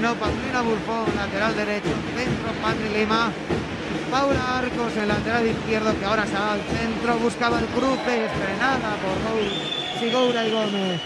no. Paulina Burfón, lateral derecho. Centro, Patri Lima. Paula Arcos, el lateral izquierdo, que ahora se va al centro. Buscaba el cruce, estrenada por Raúl Sigoura y Gómez.